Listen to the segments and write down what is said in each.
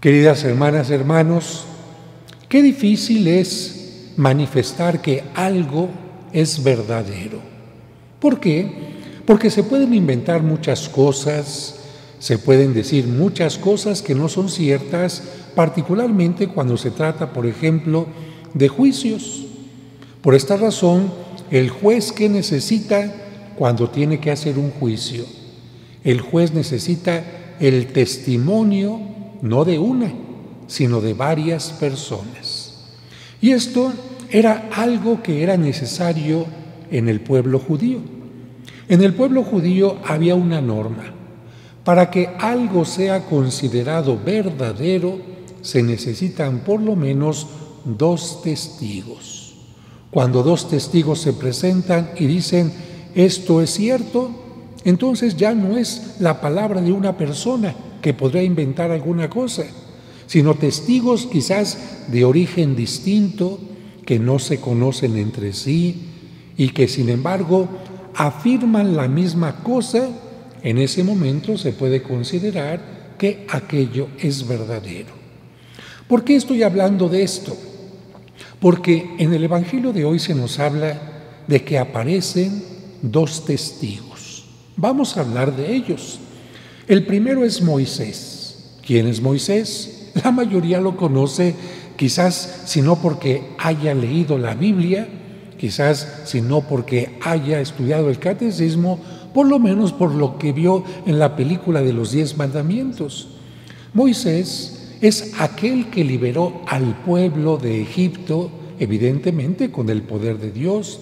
Queridas hermanas, hermanos, qué difícil es manifestar que algo es verdadero. ¿Por qué? Porque se pueden inventar muchas cosas, se pueden decir muchas cosas que no son ciertas, particularmente cuando se trata, por ejemplo, de juicios. Por esta razón, el juez que necesita cuando tiene que hacer un juicio, el juez necesita el testimonio no de una, sino de varias personas. Y esto era algo que era necesario en el pueblo judío. En el pueblo judío había una norma. Para que algo sea considerado verdadero, se necesitan por lo menos dos testigos. Cuando dos testigos se presentan y dicen, esto es cierto, entonces ya no es la palabra de una persona que podría inventar alguna cosa, sino testigos quizás de origen distinto, que no se conocen entre sí y que sin embargo afirman la misma cosa, en ese momento se puede considerar que aquello es verdadero. ¿Por qué estoy hablando de esto? Porque en el Evangelio de hoy se nos habla de que aparecen dos testigos. Vamos a hablar de ellos. El primero es Moisés. ¿Quién es Moisés? La mayoría lo conoce quizás si no porque haya leído la Biblia, quizás si no porque haya estudiado el catecismo, por lo menos por lo que vio en la película de los diez mandamientos. Moisés es aquel que liberó al pueblo de Egipto, evidentemente con el poder de Dios.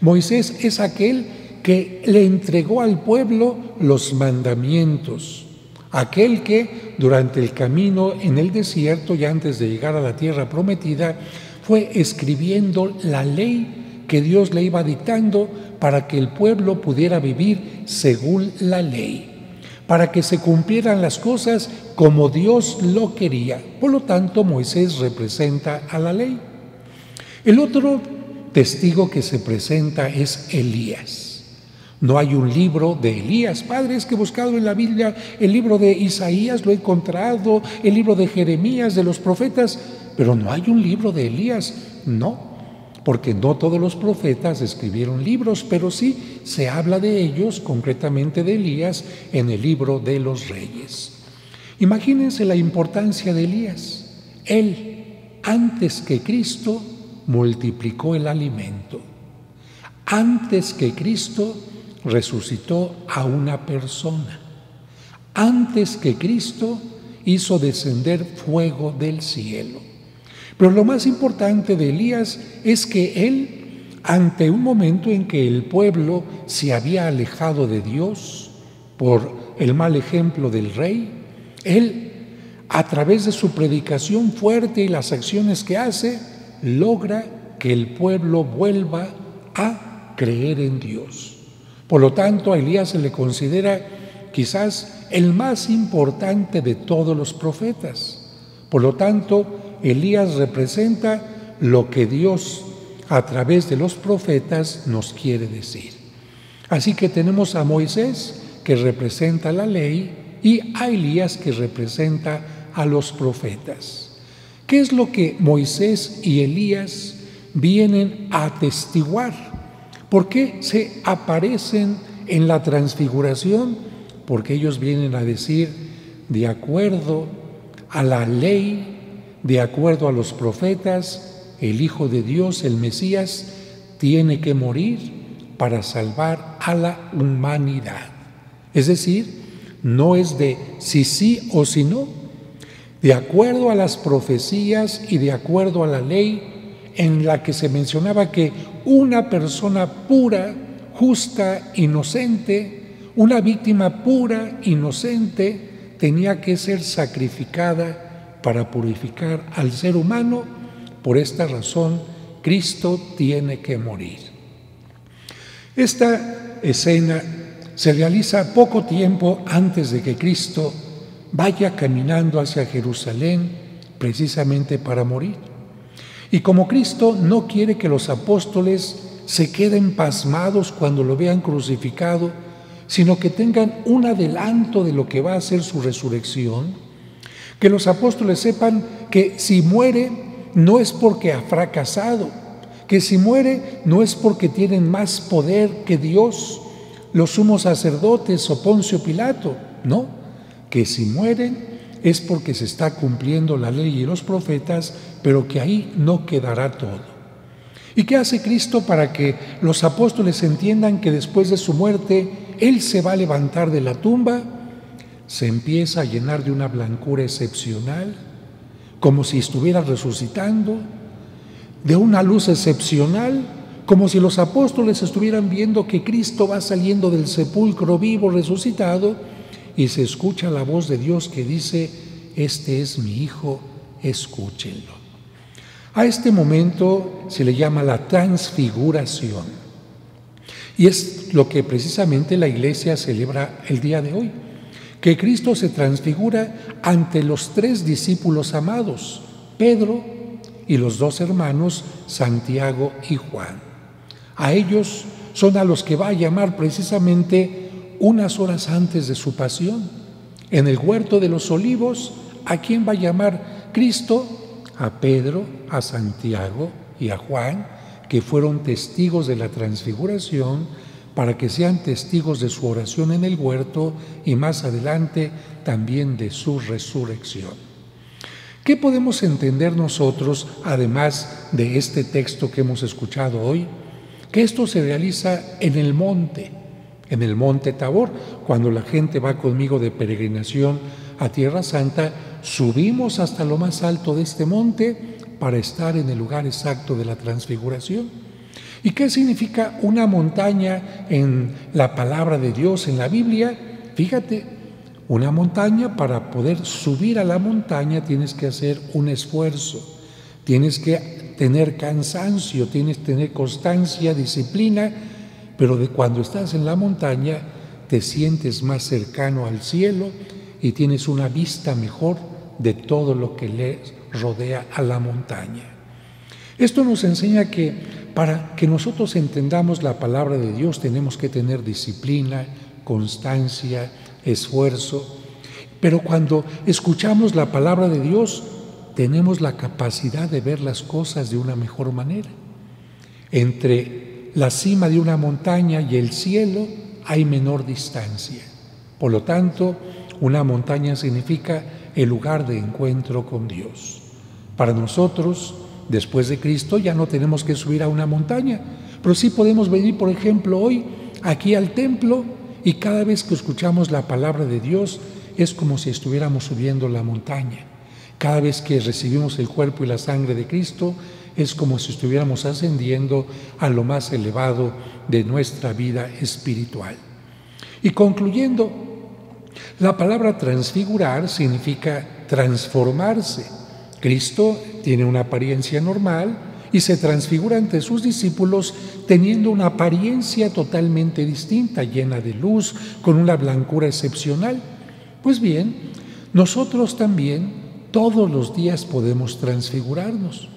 Moisés es aquel que le entregó al pueblo los mandamientos, aquel que durante el camino en el desierto y antes de llegar a la tierra prometida fue escribiendo la ley que Dios le iba dictando para que el pueblo pudiera vivir según la ley, para que se cumplieran las cosas como Dios lo quería. Por lo tanto, Moisés representa a la ley. El otro testigo que se presenta es Elías. No hay un libro de Elías. Padre, es que he buscado en la Biblia el libro de Isaías, lo he encontrado, el libro de Jeremías, de los profetas, pero no hay un libro de Elías. No, porque no todos los profetas escribieron libros, pero sí se habla de ellos, concretamente de Elías, en el libro de los reyes. Imagínense la importancia de Elías. Él, antes que Cristo, multiplicó el alimento. Antes que Cristo, resucitó a una persona. Antes que Cristo hizo descender fuego del cielo. Pero lo más importante de Elías es que él, ante un momento en que el pueblo se había alejado de Dios por el mal ejemplo del rey, él, a través de su predicación fuerte y las acciones que hace, logra que el pueblo vuelva a creer en Dios. Por lo tanto, a Elías se le considera quizás el más importante de todos los profetas. Por lo tanto, Elías representa lo que Dios a través de los profetas nos quiere decir. Así que tenemos a Moisés que representa la ley y a Elías que representa a los profetas. ¿Qué es lo que Moisés y Elías vienen a atestiguar? ¿Por qué se aparecen en la transfiguración? Porque ellos vienen a decir, de acuerdo a la ley, de acuerdo a los profetas, el Hijo de Dios, el Mesías, tiene que morir para salvar a la humanidad. Es decir, no es de si sí o si no. De acuerdo a las profecías y de acuerdo a la ley, en la que se mencionaba que una persona pura, justa, inocente, una víctima pura, inocente, tenía que ser sacrificada para purificar al ser humano. Por esta razón, Cristo tiene que morir. Esta escena se realiza poco tiempo antes de que Cristo vaya caminando hacia Jerusalén precisamente para morir. Y como Cristo no quiere que los apóstoles se queden pasmados cuando lo vean crucificado, sino que tengan un adelanto de lo que va a ser su resurrección, Que los apóstoles sepan que si muere no es porque ha fracasado, que si muere no es porque tienen más poder que Dios, los sumos sacerdotes o Poncio Pilato, no, que si mueren es porque se está cumpliendo la ley y los profetas, pero que ahí no quedará todo. ¿Y qué hace Cristo para que los apóstoles entiendan que después de su muerte Él se va a levantar de la tumba? Se empieza a llenar de una blancura excepcional, como si estuviera resucitando, de una luz excepcional, como si los apóstoles estuvieran viendo que Cristo va saliendo del sepulcro vivo, resucitado, y se escucha la voz de Dios que dice, este es mi Hijo, escúchenlo. A este momento se le llama la transfiguración. Y es lo que precisamente la iglesia celebra el día de hoy, que Cristo se transfigura ante los tres discípulos amados, Pedro y los dos hermanos, Santiago y Juan. A ellos son a los que va a llamar precisamente unas horas antes de su pasión. En el huerto de los olivos, ¿a quién va a llamar Cristo? A Pedro, a Santiago y a Juan, que fueron testigos de la transfiguración, para que sean testigos de su oración en el huerto y más adelante también de su resurrección. ¿Qué podemos entender nosotros, además de este texto que hemos escuchado hoy? Que esto se realiza en el monte, en el monte Tabor. Cuando la gente va conmigo de peregrinación a Tierra Santa, subimos hasta lo más alto de este monte para estar en el lugar exacto de la transfiguración. ¿Y qué significa una montaña en la palabra de Dios, en la Biblia? Fíjate, una montaña, para poder subir a la montaña tienes que hacer un esfuerzo, tienes que tener cansancio, tienes que tener constancia, disciplina, pero de cuando estás en la montaña te sientes más cercano al cielo y tienes una vista mejor de todo lo que le rodea a la montaña. Esto nos enseña que para que nosotros entendamos la palabra de Dios tenemos que tener disciplina, constancia, esfuerzo, pero cuando escuchamos la palabra de Dios tenemos la capacidad de ver las cosas de una mejor manera. Entre la cima de una montaña y el cielo hay menor distancia. Por lo tanto, una montaña significa el lugar de encuentro con Dios. Para nosotros, después de Cristo, ya no tenemos que subir a una montaña, pero sí podemos venir, por ejemplo, hoy aquí al templo y cada vez que escuchamos la palabra de Dios es como si estuviéramos subiendo la montaña. Cada vez que recibimos el cuerpo y la sangre de Cristo, es como si estuviéramos ascendiendo a lo más elevado de nuestra vida espiritual. Y concluyendo, la palabra transfigurar significa transformarse. Cristo tiene una apariencia normal y se transfigura ante sus discípulos teniendo una apariencia totalmente distinta, llena de luz, con una blancura excepcional. Pues bien, nosotros también todos los días podemos transfigurarnos.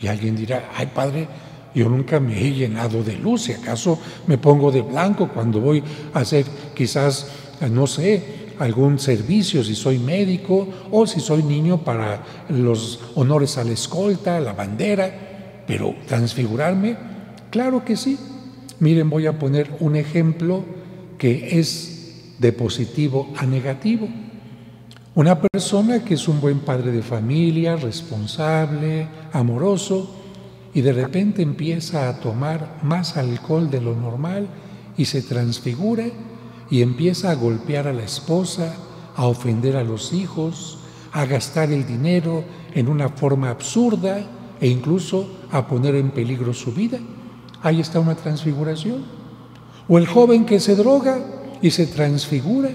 Y alguien dirá, ay padre, yo nunca me he llenado de luz, si acaso me pongo de blanco cuando voy a hacer quizás, no sé, algún servicio, si soy médico o si soy niño para los honores a la escolta, la bandera, pero transfigurarme, claro que sí. Miren, voy a poner un ejemplo que es de positivo a negativo. Una persona que es un buen padre de familia, responsable, amoroso, y de repente empieza a tomar más alcohol de lo normal y se transfigura y empieza a golpear a la esposa, a ofender a los hijos, a gastar el dinero en una forma absurda e incluso a poner en peligro su vida. Ahí está una transfiguración. O el joven que se droga y se transfigura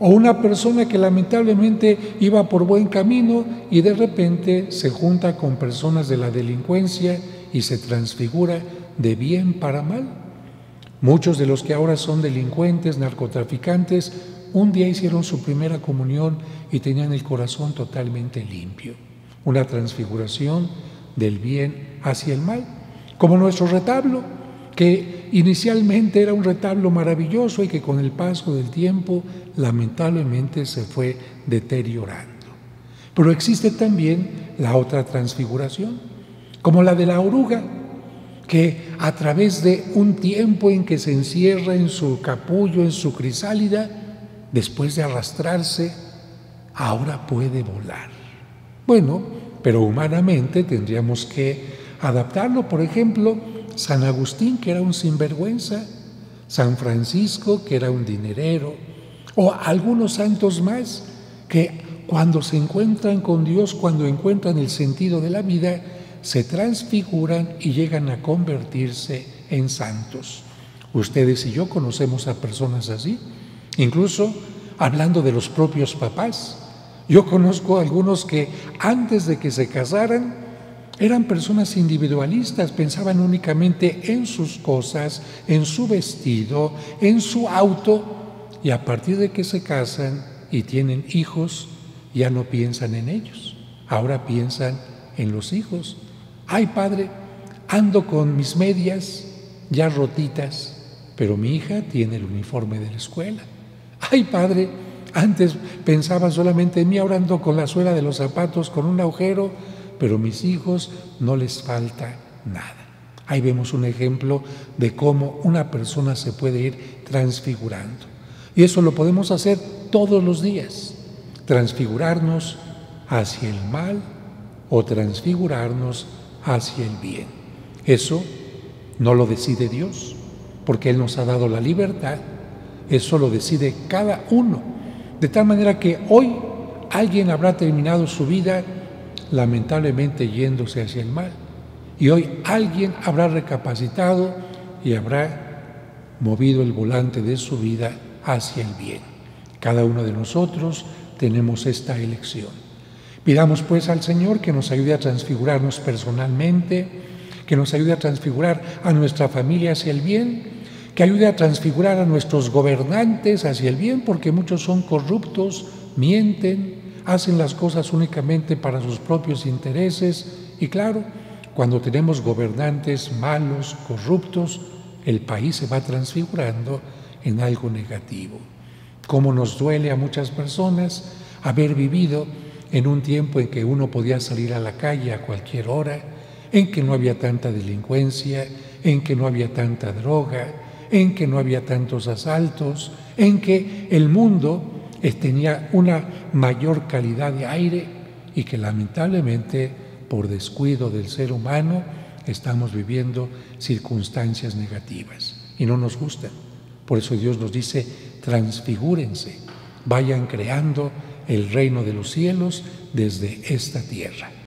o una persona que lamentablemente iba por buen camino y de repente se junta con personas de la delincuencia y se transfigura de bien para mal. Muchos de los que ahora son delincuentes, narcotraficantes, un día hicieron su primera comunión y tenían el corazón totalmente limpio. Una transfiguración del bien hacia el mal, como nuestro retablo que inicialmente era un retablo maravilloso y que con el paso del tiempo lamentablemente se fue deteriorando. Pero existe también la otra transfiguración, como la de la oruga, que a través de un tiempo en que se encierra en su capullo, en su crisálida, después de arrastrarse, ahora puede volar. Bueno, pero humanamente tendríamos que adaptarlo. Por ejemplo, San Agustín, que era un sinvergüenza, San Francisco, que era un dinerero, o algunos santos más que cuando se encuentran con Dios, cuando encuentran el sentido de la vida, se transfiguran y llegan a convertirse en santos. Ustedes y yo conocemos a personas así, incluso hablando de los propios papás. Yo conozco a algunos que antes de que se casaran eran personas individualistas, pensaban únicamente en sus cosas, en su vestido, en su auto, y a partir de que se casan y tienen hijos, ya no piensan en ellos, ahora piensan en los hijos. Ay, padre, ando con mis medias ya rotitas, pero mi hija tiene el uniforme de la escuela. Ay, padre, antes pensaba solamente en mí, ahora ando con la suela de los zapatos con un agujero, pero mis hijos no les falta nada. Ahí vemos un ejemplo de cómo una persona se puede ir transfigurando. Y eso lo podemos hacer todos los días transfigurarnos hacia el mal o transfigurarnos hacia el bien. Eso no lo decide Dios, porque Él nos ha dado la libertad, eso lo decide cada uno. De tal manera que hoy alguien habrá terminado su vida lamentablemente yéndose hacia el mal. Y hoy alguien habrá recapacitado y habrá movido el volante de su vida hacia el bien. Cada uno de nosotros tenemos esta elección. Pidamos pues al Señor que nos ayude a transfigurarnos personalmente, que nos ayude a transfigurar a nuestra familia hacia el bien, que ayude a transfigurar a nuestros gobernantes hacia el bien, porque muchos son corruptos, mienten, hacen las cosas únicamente para sus propios intereses y claro, cuando tenemos gobernantes malos, corruptos, el país se va transfigurando en algo negativo. Cómo nos duele a muchas personas haber vivido en un tiempo en que uno podía salir a la calle a cualquier hora, en que no había tanta delincuencia, en que no había tanta droga, en que no había tantos asaltos, en que el mundo tenía una mayor calidad de aire y que lamentablemente por descuido del ser humano estamos viviendo circunstancias negativas y no nos gustan. Por eso Dios nos dice, transfigúrense, vayan creando el reino de los cielos desde esta tierra.